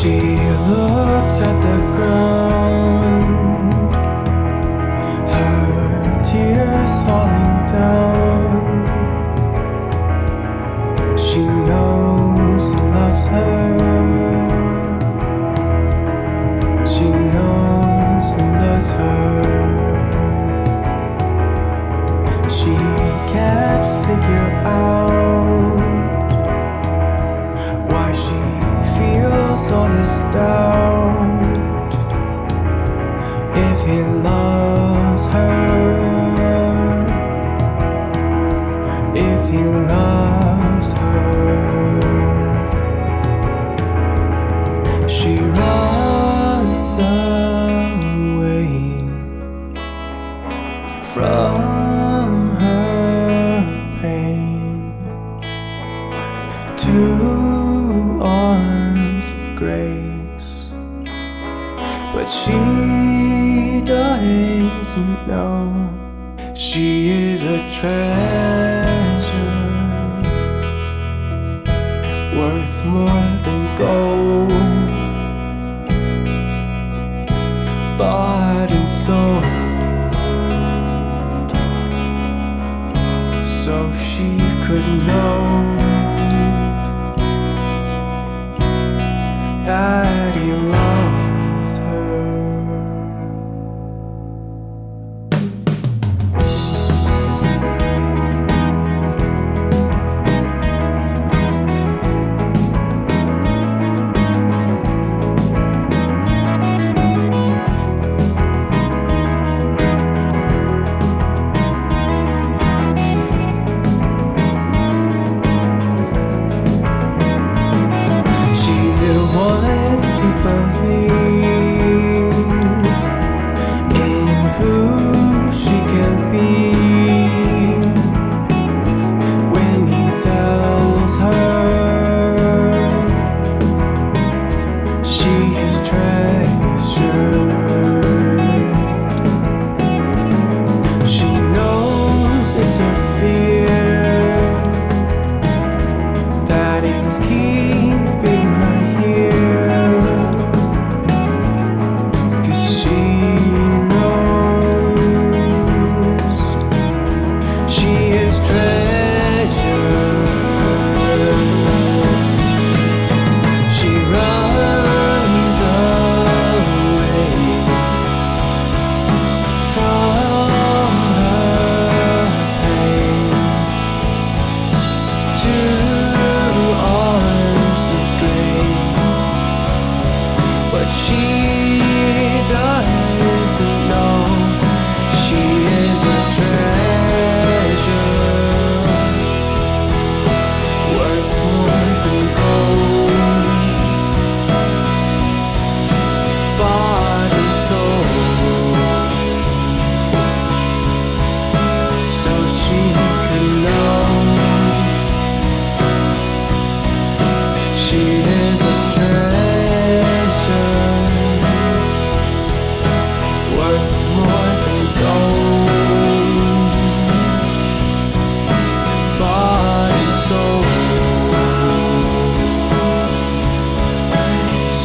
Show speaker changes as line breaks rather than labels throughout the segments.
She looks at the ground. she runs away from her pain. To arms of grace, but she doesn't know. She is a treasure worth more than gold. bought and sold So she could know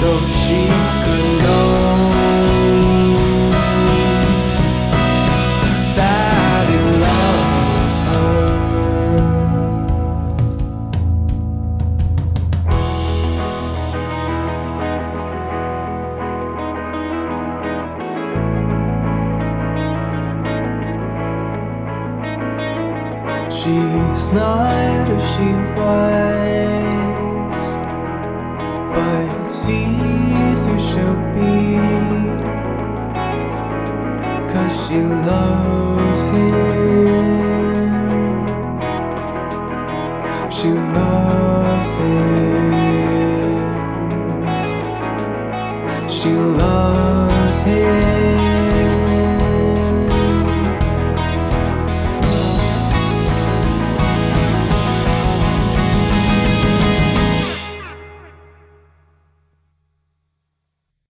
so she could know that he loves her. She's not as she was, but see. Cause she loves him. She loves